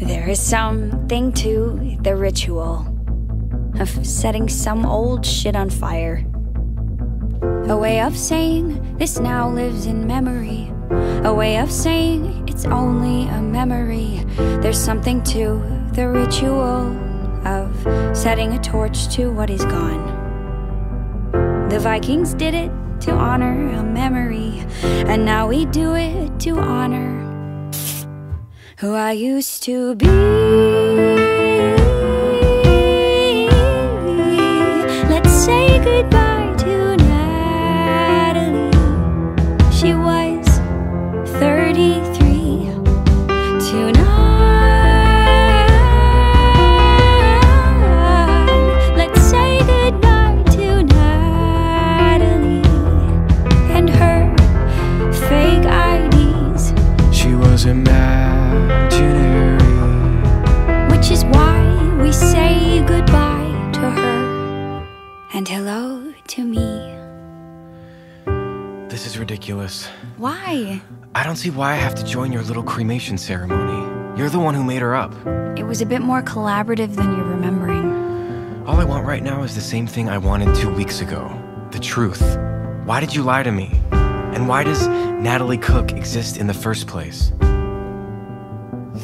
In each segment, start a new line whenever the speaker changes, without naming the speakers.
There is something to the ritual of setting some old shit on fire. A way of saying this now lives in memory. A way of saying it's only a memory. There's something to the ritual of setting a torch to what is gone. The Vikings did it to honor a memory, and now we do it to honor who I used to be. Let's say goodbye to Natalie. She was 33 and hello to me.
This is ridiculous.
Why?
I don't see why I have to join your little cremation ceremony. You're the one who made her up.
It was a bit more collaborative than you're remembering.
All I want right now is the same thing I wanted two weeks ago the truth. Why did you lie to me? And why does Natalie Cook exist in the first place?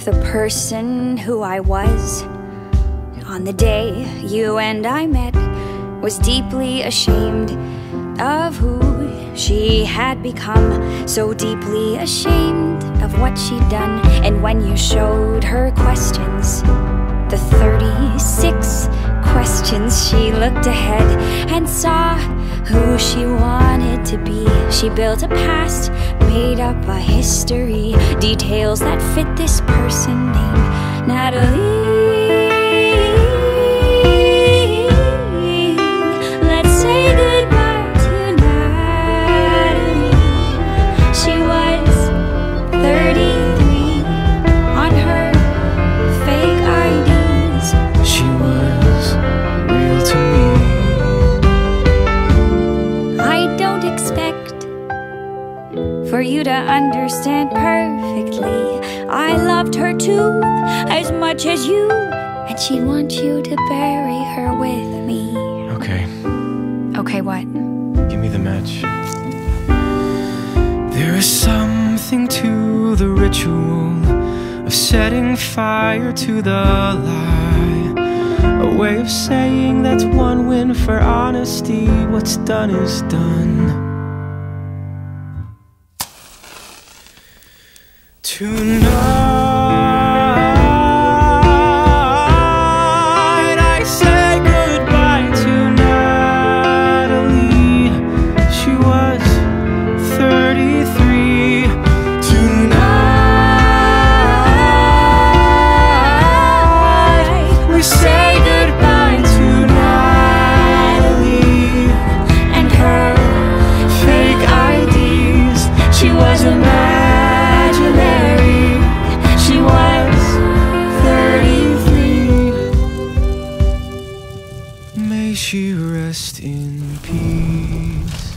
The person who I was on the day you and I met was deeply ashamed of who she had become, so deeply ashamed of what she'd done. And when you showed her questions, the 36 questions, she looked ahead and saw who she wanted to be. She built a past, made up a history, details that fit this person named Natalie. For you to understand perfectly. I loved her too, as much as you, and she'd want you to bury her with me.
Okay,
Okay, what?
give me the match. There is something to the ritual of setting fire to the lie. A way of saying that's one win for honesty. What's done is done. Tonight May she rest in peace.